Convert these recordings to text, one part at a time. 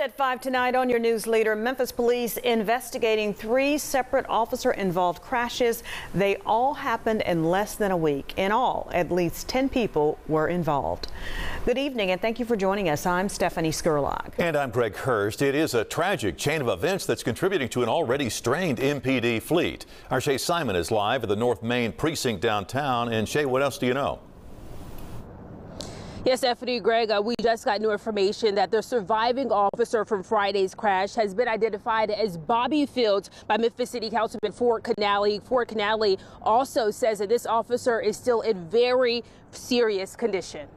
At 5 tonight on your news leader, Memphis police investigating three separate officer involved crashes. They all happened in less than a week. In all, at least 10 people were involved. Good evening and thank you for joining us. I'm Stephanie Scurlock. And I'm Greg Hurst. It is a tragic chain of events that's contributing to an already strained MPD fleet. Our Shay Simon is live at the North Main precinct downtown. And Shay, what else do you know? Yes, Stephanie Greg, uh, we just got new information that the surviving officer from Friday's crash has been identified as Bobby Fields by Memphis City Councilman Ford Canale. Ford Canale also says that this officer is still in very serious condition.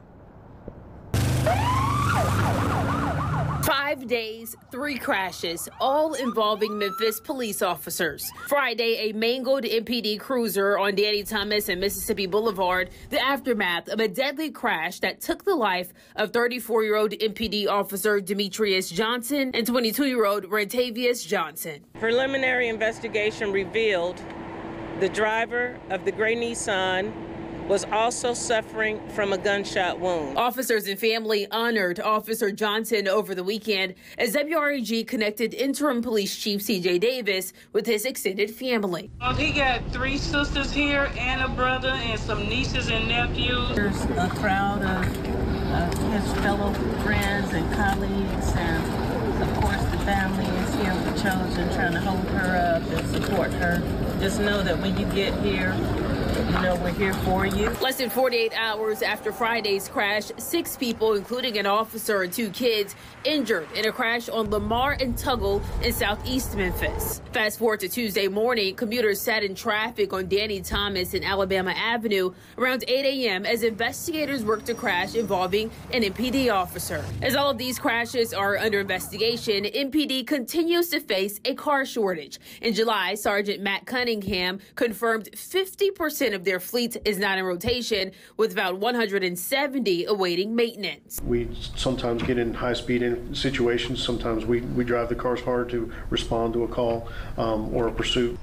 Five days, three crashes, all involving Memphis police officers. Friday, a mangled MPD cruiser on Danny Thomas and Mississippi Boulevard, the aftermath of a deadly crash that took the life of 34 year old MPD officer Demetrius Johnson and 22 year old Rentavious Johnson. Preliminary investigation revealed the driver of the gray Nissan was also suffering from a gunshot wound. Officers and family honored Officer Johnson over the weekend as WREG connected interim police chief CJ Davis with his extended family. Um, he got three sisters here and a brother and some nieces and nephews. There's a crowd of uh, his fellow friends and colleagues and of course the family is here with children trying to hold her up and support her. Just know that when you get here, you know, we're here for you. Less than 48 hours after Friday's crash, six people, including an officer and two kids, injured in a crash on Lamar and Tuggle in southeast Memphis. Fast forward to Tuesday morning, commuters sat in traffic on Danny Thomas and Alabama Avenue around 8 a.m. as investigators worked a crash involving an MPD officer. As all of these crashes are under investigation, MPD continues to face a car shortage. In July, Sergeant Matt Cunningham confirmed 50% of their fleet is not in rotation, with about 170 awaiting maintenance. We sometimes get in high speed situations. Sometimes we, we drive the cars hard to respond to a call um, or a pursuit.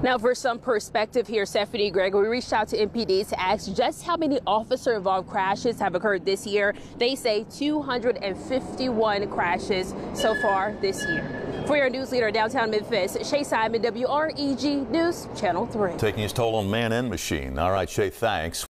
Now, for some perspective here, Stephanie Greg, we reached out to MPD to ask just how many officer involved crashes have occurred this year. They say 251 crashes so far this year. For your news leader downtown Memphis, Shay Simon, WREG News, Channel 3. Taking his toll on man and machine. All right, Shay, thanks.